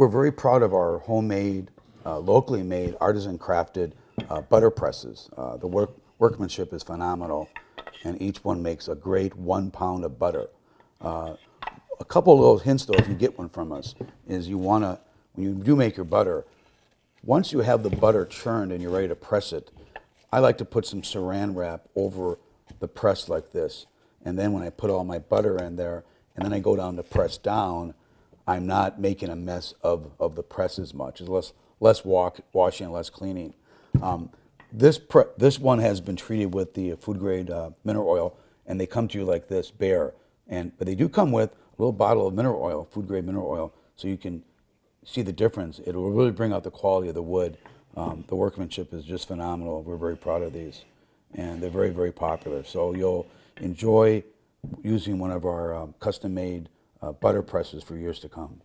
we're very proud of our homemade, uh, locally made, artisan crafted uh, butter presses. Uh, the work, workmanship is phenomenal, and each one makes a great one pound of butter. Uh, a couple of little hints, though, if you get one from us, is you want to, when you do make your butter, once you have the butter churned and you're ready to press it, I like to put some saran wrap over the press like this. And then when I put all my butter in there, and then I go down to press down, I'm not making a mess of, of the press as much. It's less, less walk, washing and less cleaning. Um, this, pre- this one has been treated with the food grade uh, mineral oil, and they come to you like this, bare. And, but they do come with a little bottle of mineral oil, food grade mineral oil, so you can see the difference. It will really bring out the quality of the wood. Um, the workmanship is just phenomenal. We're very proud of these, and they're very, very popular. So you'll enjoy using one of our um, custom-made uh, Uh, butter presses for years to come.